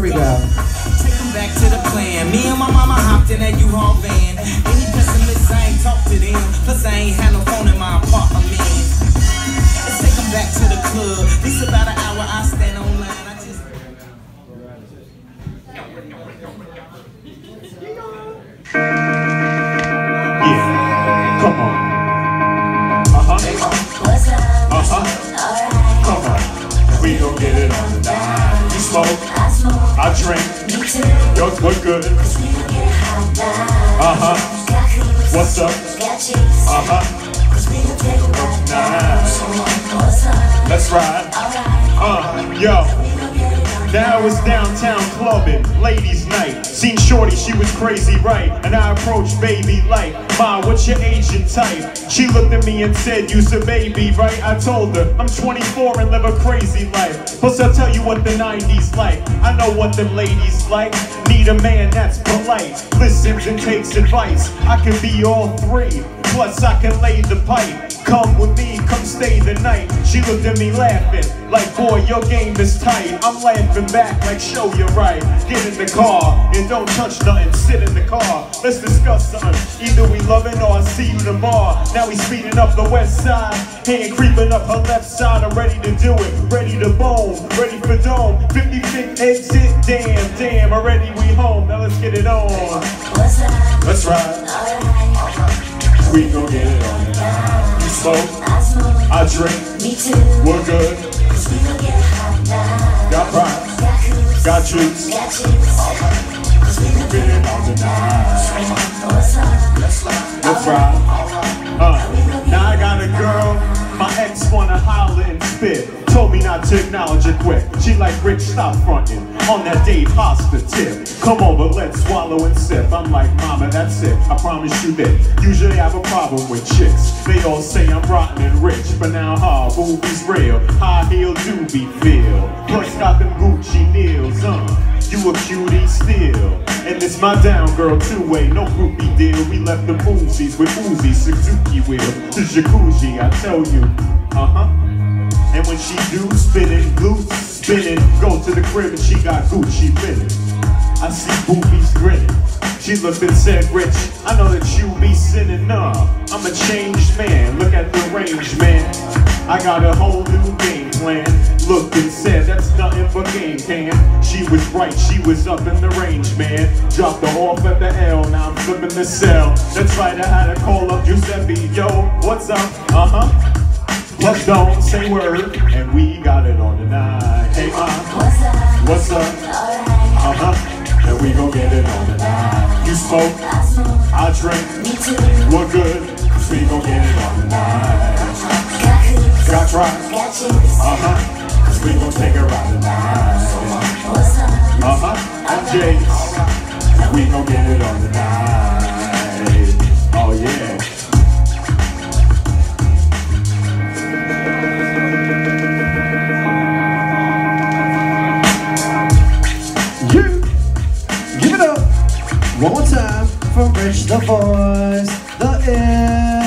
Here we go. Back to the plan. Me and my mama hopped in that U-Haul van. Any pessimists, I ain't talk to them. Plus, I ain't had no phone in my apartment. Let's take them back to the club. This about an hour I stand online. I just. Yeah, come on. Uh-huh. Uh-huh. Come on. We gon' get it on the dime. You smoke, I drink, yours look good. Uh-huh. What's up? Uh-huh. Nah. Let's ride. Uh, yo. Now it's downtown clubbing, ladies' night. Seen Shorty, she was crazy, right? And I approached baby like, Ma, what's your Asian type? She looked at me and said, You's a baby, right? I told her, I'm 24 and live a crazy life. Plus, I'll tell you what the 90s like. I know what them ladies like. Need a man that's polite, listens and takes advice. I can be all three. Plus, I can lay the pipe. She looked at me laughing, like, boy, your game is tight. I'm laughing back, like, show you right. Get in the car and don't touch nothing. Sit in the car. Let's discuss something. Either we loving or I see you tomorrow. Now we speeding up the west side, hand creeping up her left side. I'm ready to do it, ready to bone, ready for dome. 55th exit, damn, damn. Already we home. Now let's get it on. Let's ride. We gon' get it on the night. Smoke, I drink, Me too. we're good. Got pride, Got got juice. Got juice. Cause we Get it on the night. What's up? Let's ride. Uh, now I got a girl. My ex wanna holler and spit. Told me not to acknowledge her quick. She like Rich, stop fronting. On that Dave Hollister tip. Come over, let's swallow and sip. I'm like, mama, that's it. I promise you that. Usually I have a problem with chicks. They all say I'm rotten and rich. But now, ha, boobies real. High heel doobie feel. Plus got them Gucci nails, uh. You a cutie still. And it's my down girl two-way, no groupie deal. We left the movies with Uzi, Suzuki wheel. The jacuzzi, I tell you. Uh-huh. And when she do spinning, glutes spinning, go to the crib and she got Gucci linen. I see boobies grinning. She looked and said, Rich, I know that you be sinning. Nah, I'm a changed man. Look at the range, man. I got a whole new game plan. Looked and said, that's nothing but game can. She was right, she was up in the range, man. Dropped her off at the L, now I'm flipping the cell. That's right, I had to call up Giuseppe. Yo, what's up? Uh-huh. Plus don't say word, and we got What's up? Uh-huh. And we gon' get it on tonight. You smoke, I drink, Me too. we're good, cause we gon' get it on tonight. Got right, uh-huh, cause we gon' take her out tonight. What's up? Uh-huh, I'm and we gon' get it on tonight. One more time for Rich the Voice, the air.